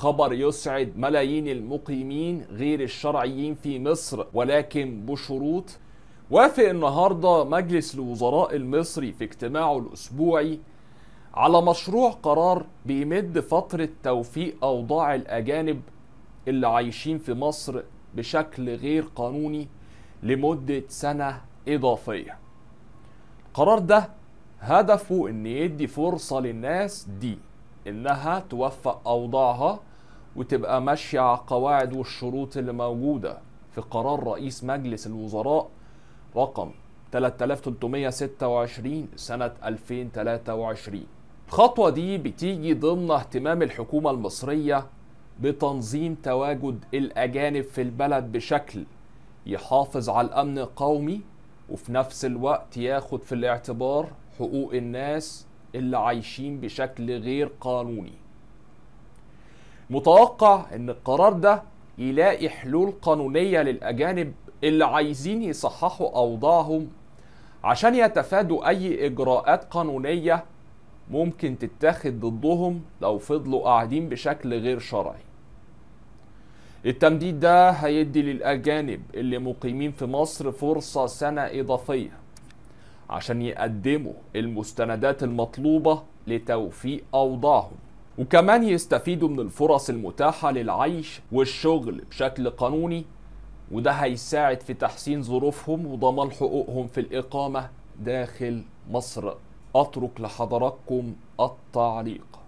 خبر يسعد ملايين المقيمين غير الشرعيين في مصر ولكن بشروط وافق النهارده مجلس الوزراء المصري في اجتماعه الأسبوعي على مشروع قرار بيمد فترة توفيق أوضاع الأجانب اللي عايشين في مصر بشكل غير قانوني لمدة سنة إضافية. القرار ده هدفه إن يدي فرصة للناس دي إنها توفق أوضاعها وتبقى ماشية على القواعد والشروط اللي موجودة في قرار رئيس مجلس الوزراء. رقم 3326 سنة 2023 الخطوة دي بتيجي ضمن اهتمام الحكومة المصرية بتنظيم تواجد الأجانب في البلد بشكل يحافظ على الأمن القومي وفي نفس الوقت ياخد في الاعتبار حقوق الناس اللي عايشين بشكل غير قانوني. متوقع إن القرار ده يلاقي حلول قانونية للأجانب اللي عايزين يصححوا أوضاعهم عشان يتفادوا أي إجراءات قانونية ممكن تتاخد ضدهم لو فضلوا قاعدين بشكل غير شرعي. التمديد ده هيدي للأجانب اللي مقيمين في مصر فرصة سنة إضافية عشان يقدموا المستندات المطلوبة لتوفيق أوضاعهم. وكمان يستفيدوا من الفرص المتاحة للعيش والشغل بشكل قانوني وده هيساعد في تحسين ظروفهم وضمان حقوقهم في الإقامة داخل مصر. أترك لحضراتكم التعليق.